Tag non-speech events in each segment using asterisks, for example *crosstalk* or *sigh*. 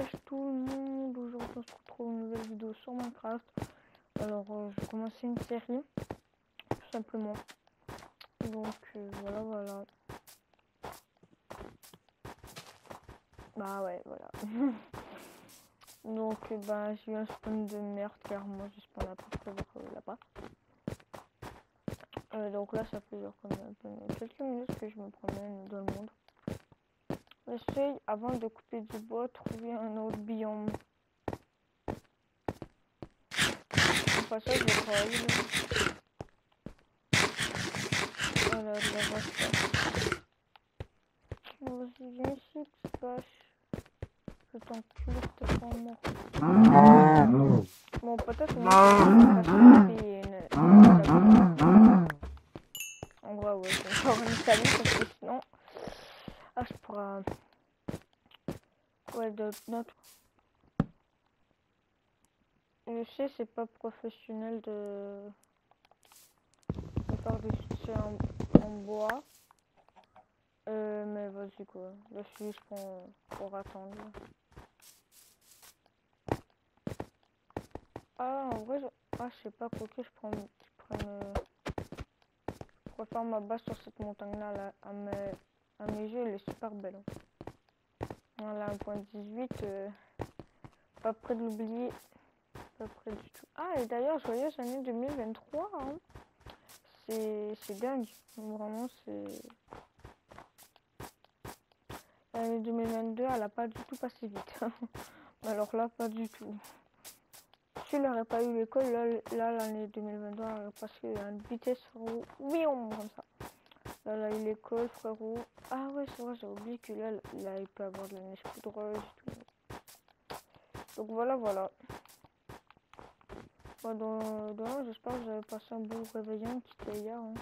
wesh tout le monde, aujourd'hui on se retrouve une nouvelle vidéo sur Minecraft. Alors euh, je commencer une série, tout simplement. Donc euh, voilà voilà. Bah ouais voilà. *laughs* Donc euh, bah j'ai eu un spawn de merde car moi je spawn là-bas. donc là ça fait genre quelques minutes que je me promène dans le monde. J'essaye, avant de couper du bois, trouver un autre biome. Pas ça, je vais travailler là. Voilà, de la vache. Vas-y, viens ici, tu vache. Je t'encule, t'es pas mort. Bon, peut-être que moi, une... En vrai, ouais, je vais encore une salle parce que sinon... Ah, je pourrais... Ouais, de Je sais, c'est pas professionnel de... de des en, en bois. Euh, mais vas-y quoi. Je suis juste pour, attendre. Ah, en vrai, je... ah, je sais pas quoi que je prends... Euh... Je préfère ma base sur cette montagne-là, là, à mes... à mes yeux, elle est super belle. Voilà, 1.18. Euh, pas près de l'oublier. Pas près du tout. Ah, et d'ailleurs, joyeuse année 2023. Hein. C'est dingue. Vraiment, c'est... L'année 2022, elle a pas du tout passé vite. *laughs* Alors là, pas du tout. Si elle n'aurait pas eu l'école, là, l'année 2022, elle aurait passé une vitesse oui, comme ça. Là, il l'école, frérot. Ah ouais, c'est vrai, j'ai oublié que là, là, il peut avoir de la neige poudreuse et tout. Donc voilà, voilà. Bon, dans, dans j'espère que vous avez passé un beau réveillon qui était hier. Hein.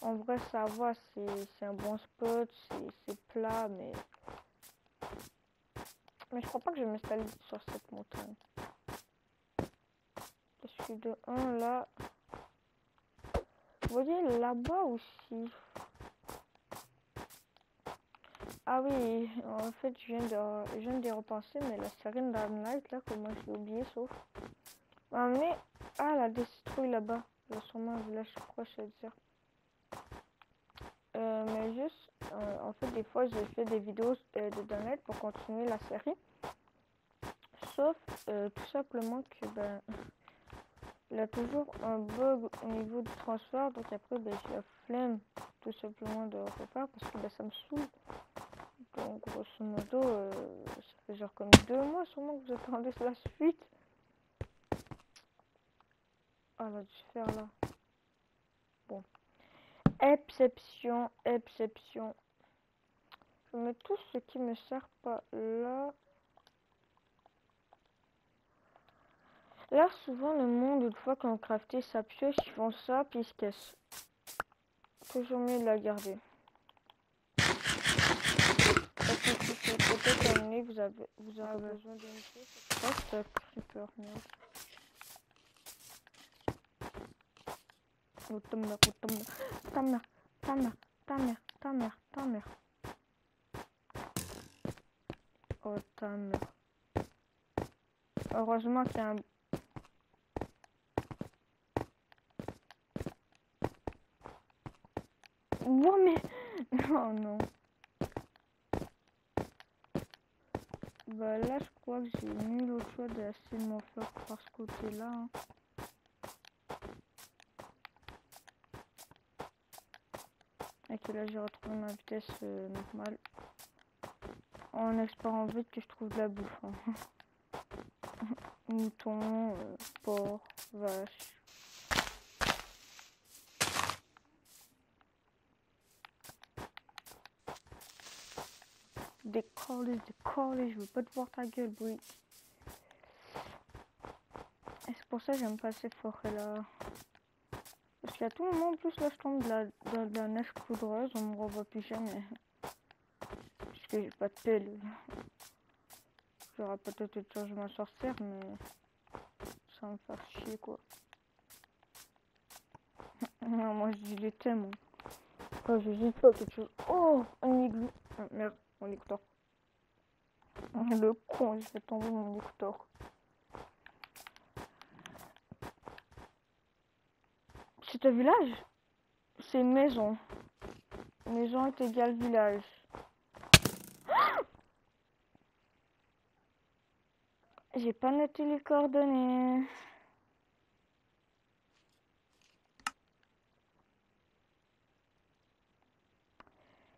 En vrai, ça va, c'est un bon spot, c'est plat, mais... Mais je crois pas que je vais m'installer sur cette montagne. Je suis de 1 là. Voyez là-bas aussi. Ah oui, en fait, je viens de, je viens de repenser, mais la série Night, là, que moi j'ai oublié, sauf. Ah, mais, ah, la décitrouille là-bas. A sûrement un village proche à dire. Euh, mais juste, euh, en fait, des fois, je fais des vidéos euh, de Donald pour continuer la série. Sauf, tout simplement que, ben, il a toujours un bug au niveau du transfert. Donc après, ben, j'ai la flemme tout simplement de refaire parce que ben, ça me saoule. Donc grosso modo, euh, ça fait genre comme deux mois sûrement que vous attendez la suite. Ah, dû faire là. Bon. Exception, exception. Je mets tout ce qui me sert pas là. Là, souvent, le monde, une fois qu'on crafté sa pioche, ils font ça, puis ils se cassent. Toujours mieux de la garder. Parce que si c'est peut-être terminé, vous avez, vous avez besoin d'une pièce. Oh, c'est creeper, merde. Oh, ta mère, oh, ta mère, ta mère, ta mère, ta mère, ta mère, ta mère. Oh, ta mère. Heureusement qu'il y a un Oh mais... Oh non. Bah là je crois que j'ai mis le choix de m'en faire par ce côté là. Hein. Que là j'ai retrouvé ma vitesse euh, normale. En espérant vite que je trouve de la bouffe. Hein. *laughs* Mouton, euh, porc, vache. Décoller, décoller, je veux pas te voir ta gueule, bruit. Et c'est pour ça que j'aime pas ces forêts là. Parce qu'à tout moment, en plus, là, je tombe de la, de, la neige poudreuse, on me revoit plus jamais. Parce que j'ai pas de pelle. J'aurais peut-être été je m'en sortir, mais ça me fait chier quoi. *laughs* non, moi je dis les thèmes. Quand je dis pas quelque chose. Oh, un igloo. Ah, merde. Mon écouteur. Le con, je vais tomber mon écouteur. C'est un village C'est une maison. Maison est égale village. *gasps* J'ai pas noté les coordonnées.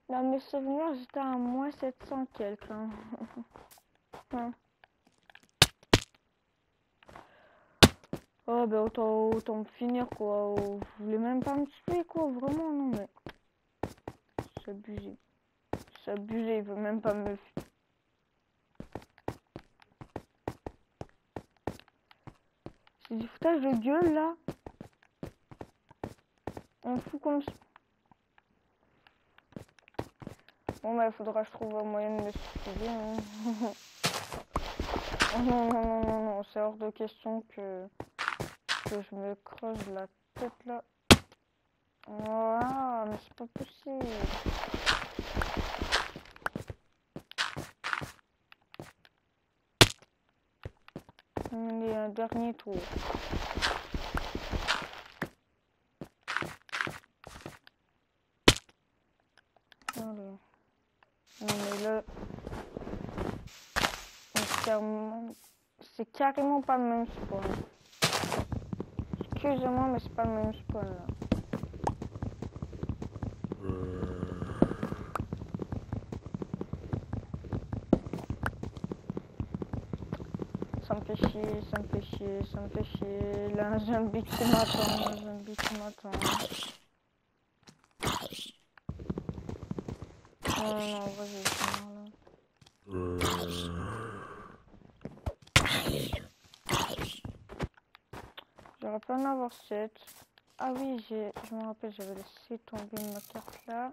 Dans mes souvenirs, j'étais à moins 700 quelques. Hein. *laughs* Oh, ben autant, autant finir quoi. Vous voulez même pas me tuer quoi, vraiment non mais. C'est abusé. C'est abusé, il veut même pas me. C'est du foutage de gueule là. On fout comme ça. Bon bah il faudra que je trouve un moyen de me suicider. Hein. *laughs* oh, non, non, non, non, non, c'est hors de question que, que je me creuse la tête là. Voilà, mais c'est pas possible. Allez, un dernier tour. Non mais là, c'est carrément pas le même spawn. Excusez-moi, mais c'est pas le même spawn là. Ça me fait chier, ça me fait chier, ça me fait chier. Là, un big qui m'attend, un big qui m'attend. Non, non, vas-y, J'aurais pas en avoir 7. Ah oui, je me rappelle, j'avais laissé tomber ma carte là.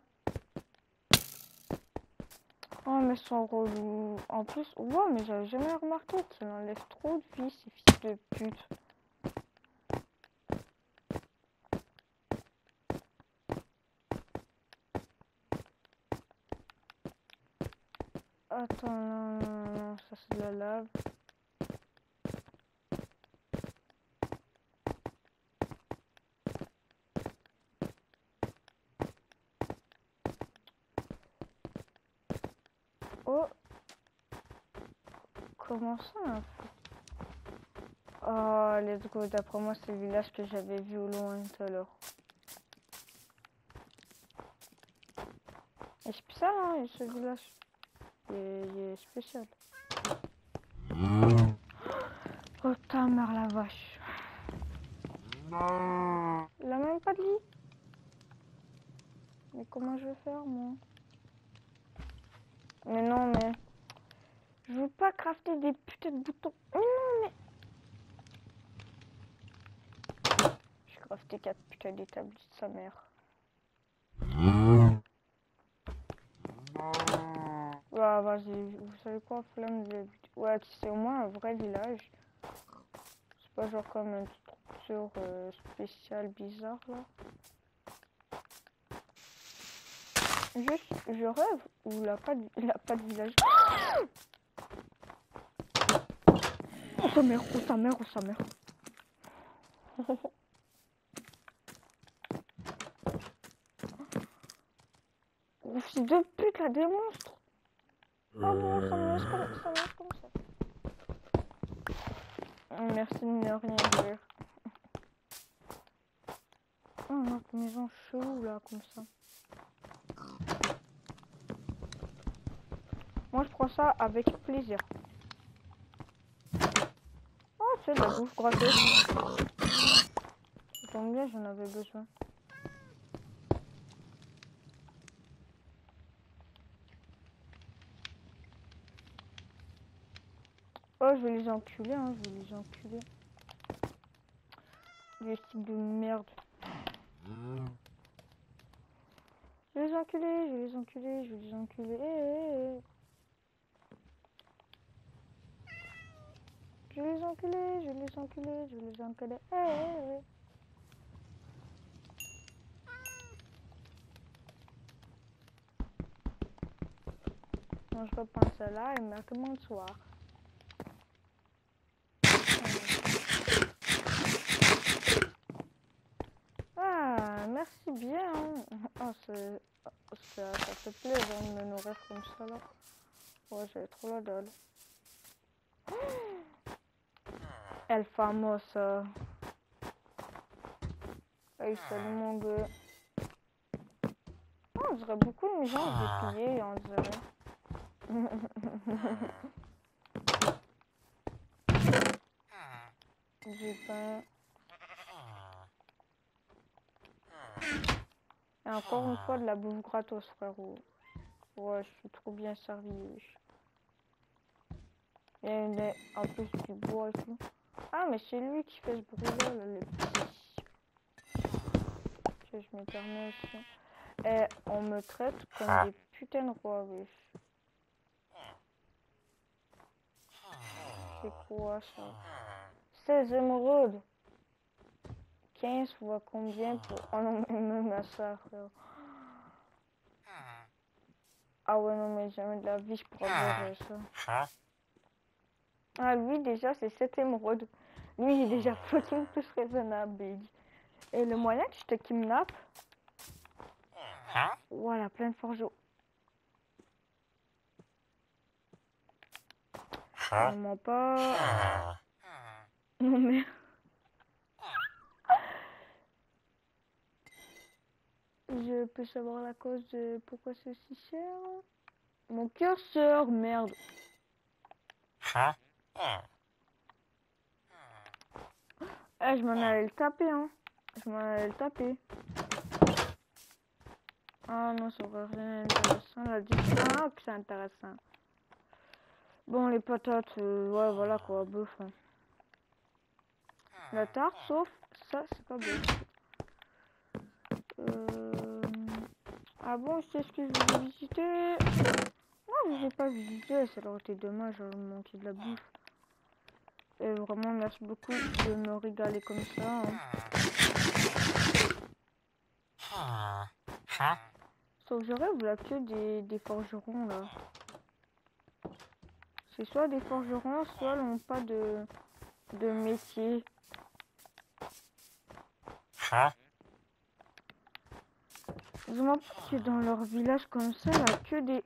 Oh, mais sont relous. En plus, ouais, mais j'avais jamais remarqué qu'il enlève trop de vie, ces fils de pute. Attends, non, non, non, ça c'est de la lave. Oh Comment ça un Oh, let's go. D'après moi, c'est le village que j'avais vu au loin tout à l'heure. Et c'est ça, hein, ce village. Il est, spécial. Oh ta mère la vache. Il a même pas de lit. Mais comment je vais faire moi? Mais non mais. Je veux pas crafter des putains de boutons. Mais non mais. Je crafté quatre putains d'établis de sa mère. Ouais, vas-y, vous savez quoi, flamme de... Ouais, c'est au moins un vrai village. C'est pas genre comme une structure euh, spéciale bizarre, là. Juste, je rêve où il a pas de, il a pas de village? Sa mère, oh sa mère, oh sa mère. *laughs* Oh, c'est de pute là, des monstres. Oh bon, ça me laisse comme ça. Me laisse comme ça. Merci de ne rien dire. Oh, notre maison chelou là, comme ça. Moi, je prends ça avec plaisir. De la bouffe gratuite. Ça tombe bien, j'en avais besoin. Oh, je vais les enculer, hein, je vais les enculer. Les types de merde. Je vais les enculer, je vais les enculer, je vais les enculer. Je les enculer, je les enculer, je les enculer. Eh, eh, eh. Je repense à là et mercredi soir. Ah, merci bien. Oh, c'est... Ça, ça fait plaisir de me nourrir comme ça, là. Ouais, j'ai trop la dalle. El famosa. Hey, salut mon gars. Oh, on dirait beaucoup de gens de piller, on dirait. J'ai pas. Et encore une fois de la bouffe gratos, frérot. Ouais, je suis trop bien servi. Il y a une... en plus du bois et tout. Ah, mais c'est lui qui fait ce bruit-là, là, le petit. Que je me permets aussi. Et on me traite comme des putains de rois, wesh. C'est quoi ça? 16 émeraudes 15 fois combien pour... Oh non, mais même ma soeur, frère? Ah ouais, non, mais jamais de la vie, je pourrais gérer ça. Ah, lui, déjà, c'est 7 émeraudes. Lui, il est déjà fucking plus raisonnable, Big. Et le moyen que je te kidnappe... Voilà, plein de forgeaux. Vraiment pas... Non, mais... Je peux savoir la cause de pourquoi c'est si cher Mon curseur, merde. Eh, je m'en allais le taper, hein. Je m'en allais le taper. Ah non, ça aurait rien d'intéressant. La Ah, que c'est intéressant. Bon, les patates, euh, ouais, voilà quoi, bouf. Hein. La tarte, sauf ça, c'est pas beau. Ah bon, c'est ce que je voulais visiter Non, je n'ai pas visité, ça aurait été dommage, j'aurais manqué de la bouffe. Et vraiment, merci beaucoup de me régaler comme ça. Hein. Sauf que je rêve là que des, des forgerons là. C'est soit des forgerons, soit n'ont pas de, de métier. Je m'en que dans leur village comme ça, là, que des,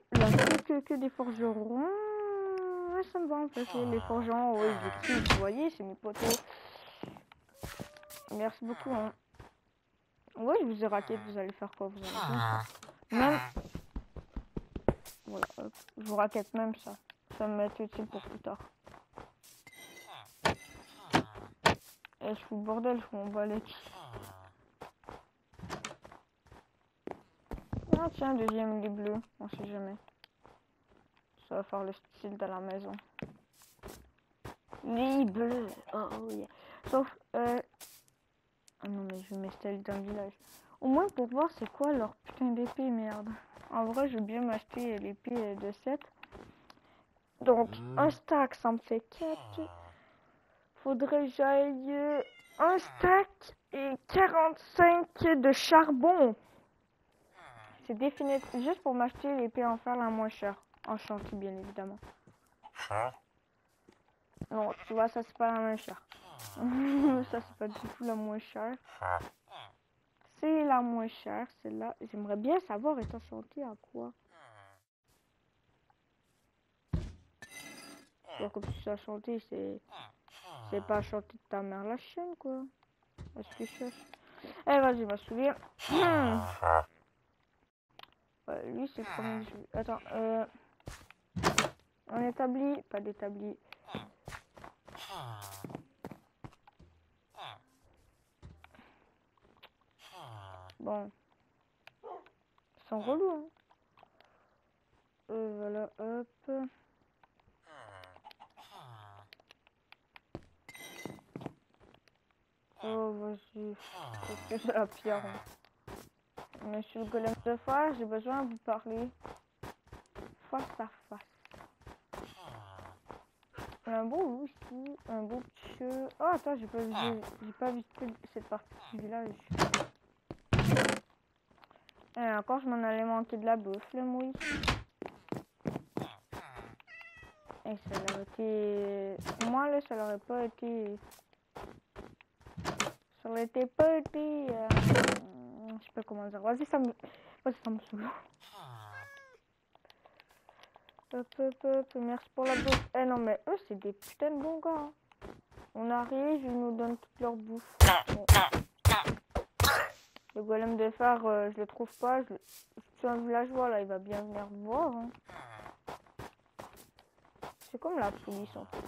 que, des forgerons. Ouais, ça me va en fait, les forgerons, ouais, vous voyez, c'est mes potos. Merci beaucoup, hein. Ouais, je vous ai raté, vous allez faire quoi, vous allez faire Même... Voilà, hop. je vous raquette même ça. Ça me met utile pour plus tard. Et je fous le bordel, je m'en bats les Ah tiens, deuxième lit bleu, on sait jamais. Ça va faire le style de la maison. Lit bleu, oh, oh yeah. Sauf, euh... Ah non mais je vais m'installer dans le village. Au moins pour voir c'est quoi leur putain d'épée, merde. En vrai, je veux bien m'acheter l'épée de 7. Donc, hmm. un stack, ça me fait 4. Faudrait que j'aille un stack et 45 de charbon. C'est définitif juste pour m'acheter l'épée en fer la moins chère. En chantier, bien évidemment. Non, tu vois, ça c'est pas la moins chère. *laughs* ça c'est pas du tout la moins chère. C'est la moins chère, celle-là. J'aimerais bien savoir est enchanté à quoi. Alors comme si ça chanté, c'est... C'est pas chanter de ta mère la chaîne, quoi. Est-ce que je cherche? Eh, vas-y, va souvenir. lui, c'est comme Attends, euh... On établit, pas d'établi. Bon. Ils sont relous, hein. Euh, voilà, hop. Oh, vas-y. Qu'est-ce que c'est la pierre hein. Monsieur le golem de face, j'ai besoin de vous parler face à face. Un beau ici, un beau petit Oh attends, j'ai pas visité, j'ai pas visité cette partie du village. Et encore, je m'en allais manquer de la bouffe, le mouille. Et ça aurait été... Moi, là, ça aurait pas été... Ça aurait été pas été... Euh... Je sais pas comment dire. Vas-y, ça me... Vas-y, ça me saoule. Hop, hop, hop. Merci pour la bouffe. Eh non, mais eux, c'est des putains de bons gars. hein. On arrive, ils nous donnent toute leur bouffe. Le golem de fer, euh, je le trouve pas. Je... Je suis un villageois, là, il va bien venir me voir. hein. C'est comme la police, en fait.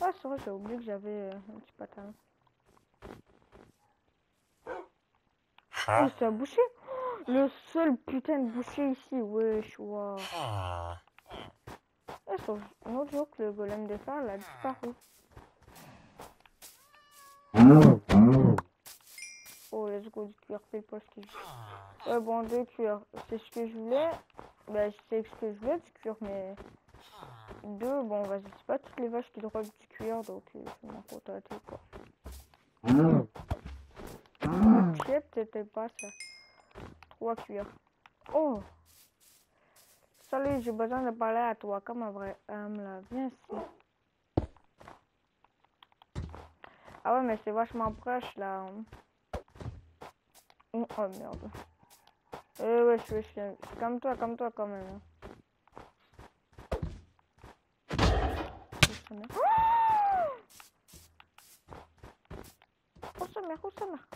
Ah, c'est vrai, j'ai oublié que j'avais euh, un petit patin. Oh, c'est un boucher Oh, Le seul putain de boucher ici, wesh, waouh. Ah, sauf un autre jour que le golem de fer, il a disparu. Oh, let's go du cuir, c'est pas ce que je... Ouais, bon, deux cuirs, c'est ce que je voulais. Bah, c'est ce que je voulais du cuir, mais... Deux, bon, vas-y, c'est pas toutes les vaches qui drôlent du cuir, donc euh, je m'en contenter, quoi. Chef, c'était pas ça. Trois cuirs. Oh Salut, j'ai besoin de parler à toi comme un vrai homme, là. Viens ici. Ah ouais, mais c'est vachement proche, là. Oh, oh, merde. Eh ouais, je suis comme toi, comme toi, quand même. Oh, sa mère, oh, sa mère.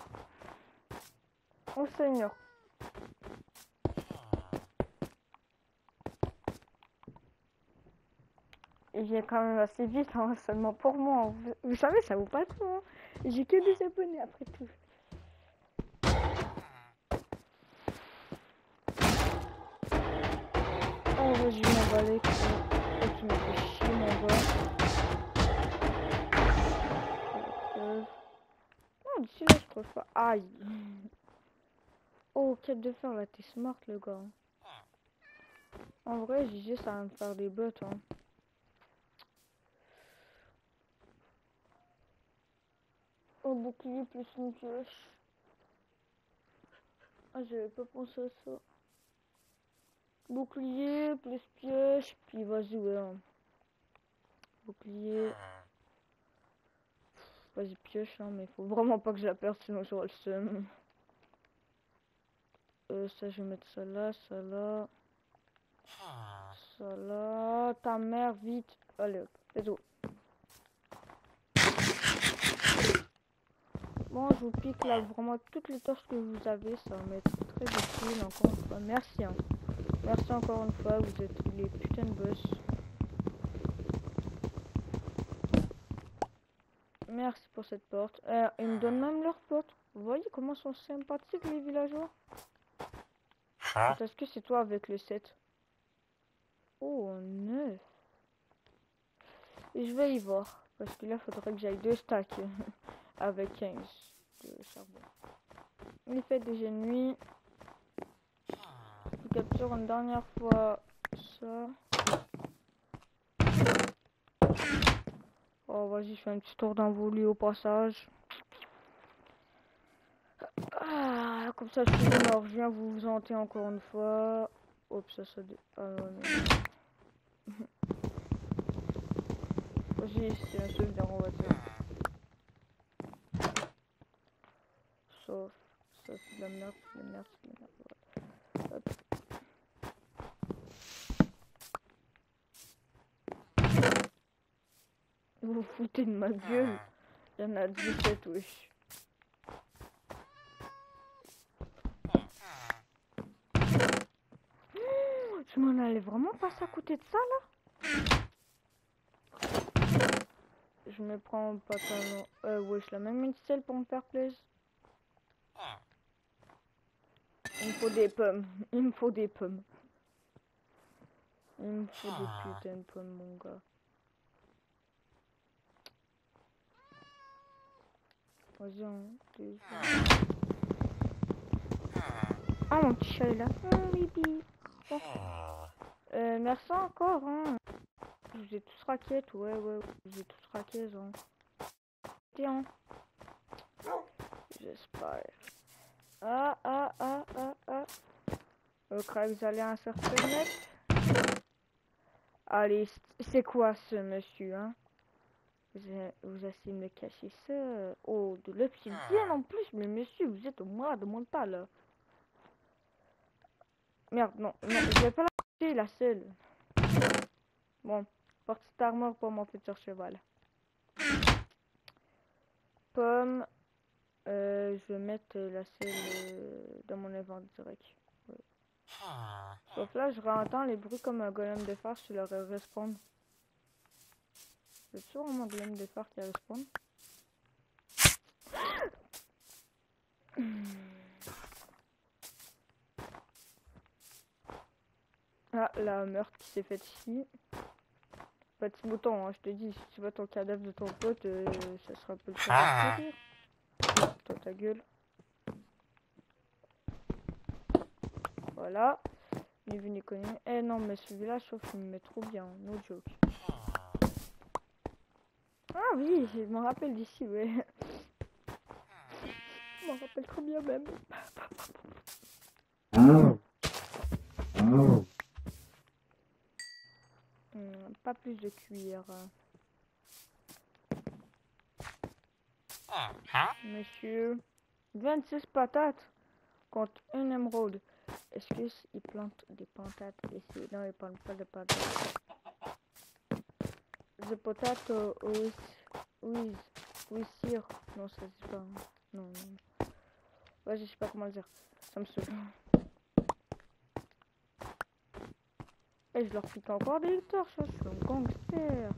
Oh, Seigneur. J'ai quand même assez vite, hein, *laughs* seulement pour moi. Vous, vous savez, ça vaut pas trop. Hein. J'ai que des abonnés après tout. Oh, vas-y, m'en couilles. Oh, tu m'as fait chier, mon gars. Euh, Non, d'ici là, je trouve pas. Aïe. Oh, quête de fer, là, t'es smart, le gars. En vrai, JG, ça va me faire des bottes, hein. Bouclier plus une pioche. Ah, j'avais pas pensé à ça. Bouclier plus pioche, puis vas-y, ouais. hein. Bouclier. Vas-y, pioche, hein, mais faut vraiment pas que je la perde, sinon j'aurai le seum. Euh, ça, je vais mettre ça là, ça là. Ça là. Ta mère, vite. Allez, hop, let's. Bon, je vous pique là vraiment toutes les torches que vous avez, ça va m'être très utile encore une fois. Merci. Hein. Merci encore une fois, vous êtes les putains de boss. Merci pour cette porte. Euh, ils me donnent même leur porte. Vous voyez comment sont sympathiques les villageois? Est-ce que c'est toi avec le 7 Oh, 9. Et je vais y voir. Parce que là, faudrait que j'aille deux stacks. *laughs* avec 15 de charbon. Fait déjà nuit. Je capture une dernière fois ça. Oh vas-y, je fais un petit tour d'envolée au passage. Ah, comme ça, je me reviens, vous vous hantez encore une fois. Hop, ça, ça... Ah non. *laughs* Vas-y, c'est un souvenir, on va. Sauf, ça c'est de Vous vous foutez de ma gueule Il y en a 17, wesh. *gasps* Je m'en allais vraiment passer à côté de ça là Je me prends pas talon. Euh, wesh, la même une selle pour me faire plaisir. Il me faut des pommes. Il me faut des pommes. Il me faut des putains de pommes, mon gars. Vas-y, on... deux- Ah, mon petit chat est là. Oh. Euh, merci encore, hein. Je vous ai tous raquettes, ouais, ouais. Je vous ai tous raquettes, hein. Tiens. J'espère. Ah, ah, ah, ah, ah. Je crois que vous allez un certain net. Allez, c'est quoi ce monsieur, hein? Vous, essayez de me cacher ça Oh, de l'obsidienne en plus, mais monsieur, vous êtes au moins de mental. Merde, non, non, je vais pas la la seule. Bon, porte cette armure pour mon futur cheval. Pomme, euh, je vais mettre la selle euh, dans mon inventaire direct. Sauf là, je réentends les bruits comme un golem de phare sur leur respawn. C'est sûrement un golem de phare qui respawn. Ah, la meurtre qui s'est faite ici. Petit bouton, hein, je te dis, si tu vois ton cadavre de ton pote, euh, ça sera un peu le cas Toi, ta gueule. Voilà. Ni vu ni connu. Eh non, mais celui-là, sauf qu'il me met trop bien. No joke. Ah oui, je me rappelle d'ici, ouais. Je m'en rappelle trop bien même. Hmm, pas plus de cuir. Monsieur, 26 patates contre une émeraude. Est-ce qu'il plante des patates ici? Non, il plante pas de patates. The potato with, with, with. Non, ça dit pas. Non, non. Ouais, je sais pas comment le dire. Ça me saoule. Et je leur pique encore des torches, hein. je suis un gangster.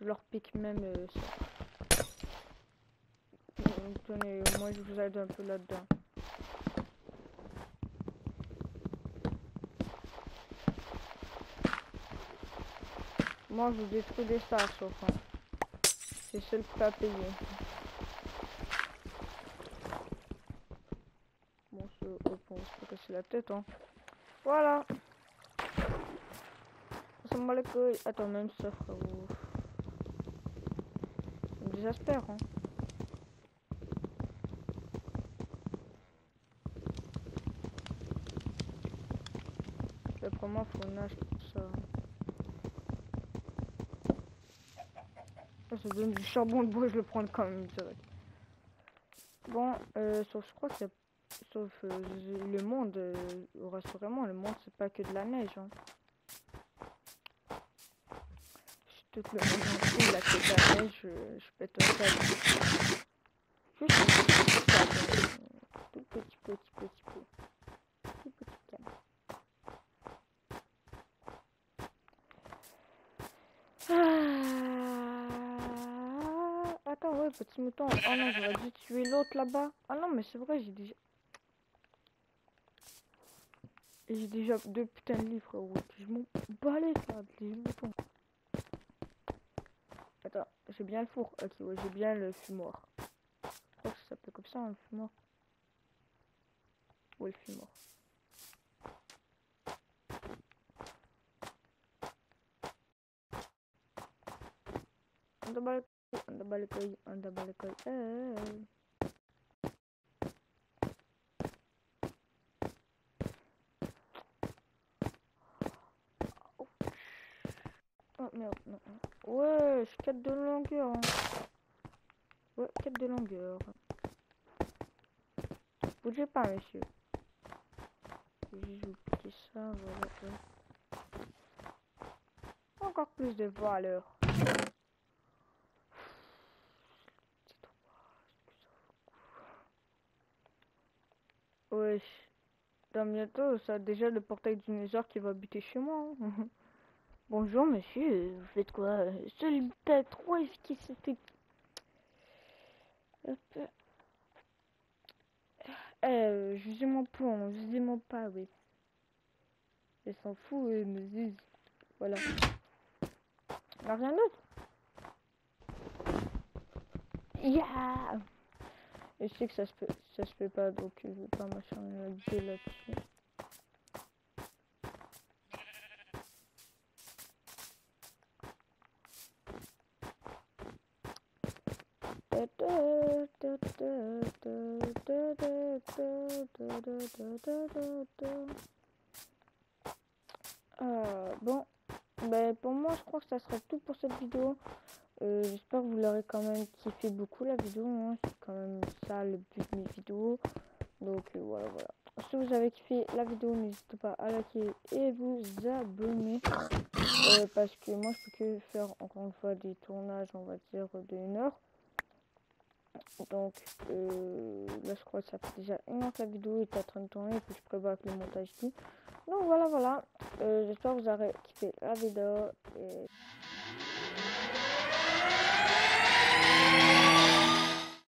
Je leur pique même euh, ça. Tenez, moi je vous aide un peu là-dedans. Moi, je détruis des stars, sauf. C'est seul prêt à payer. Bon, bon, se casser la tête, hein. Voilà. Ça me les couilles. Attends, même ça. Désespère, hein. Comment faut nage pour ça Ça donne du charbon de bois, je le prends quand même direct. Bon, euh, sauf je crois que. Sauf euh, le monde, euh, rassurez-moi, le monde c'est pas que de la neige. Hein. Tout le monde là, que neige, je, je pète un câble. Juste un petit câble. Tout petit, petit, petit peu. Tout petit câble. Ah attends, ouais, petit mouton. Oh non, j'aurais dû tuer l'autre là-bas. Ah non, mais c'est vrai, j'ai déjà... J'ai déjà deux putains de livres, frérot. Je m'en balais, ça, les moutons. J'ai bien le four. Ok, ouais, j'ai bien le fumoir. Je crois que ça s'appelle comme ça, un hein, le fumoir. Ouais, le fumoir. On anda balik lagi anda balik lagi eh oh merde non ouais je quête de longueur hein. ouais quête de longueur bougez pas monsieur j'ai oublié ça ouais. encore plus de valeur Wesh. Dans bientôt, ça a déjà le portail du Nether qui va buter chez moi. Hein. *laughs* Bonjour monsieur, vous faites quoi? Solitaire 3 efficacité. Hop. Eh, je mon plan, je mon pas, oui. Elle s'en fout, elle me dit. Voilà. a rien d'autre? Yeah je sais que ça se peut, ça se fait pas, donc je vais pas m'acharner là-dessus. Euh, bon, ben, pour moi, je crois que ça serait tout pour cette vidéo. Euh, j'espère que vous l'aurez quand même kiffé beaucoup la vidéo. Hein. C'est quand même ça le but de mes vidéos. Donc euh, voilà, voilà. Si vous avez kiffé la vidéo, n'hésitez pas à liker et vous abonner. parce que moi, je peux que faire encore une fois des tournages, on va dire, de une heure. Donc là, je crois que ça fait déjà une heure que la vidéo est en train de tourner et que je prévois avec le montage tout. Donc voilà, voilà. J'espère que vous aurez kiffé la vidéo. Et...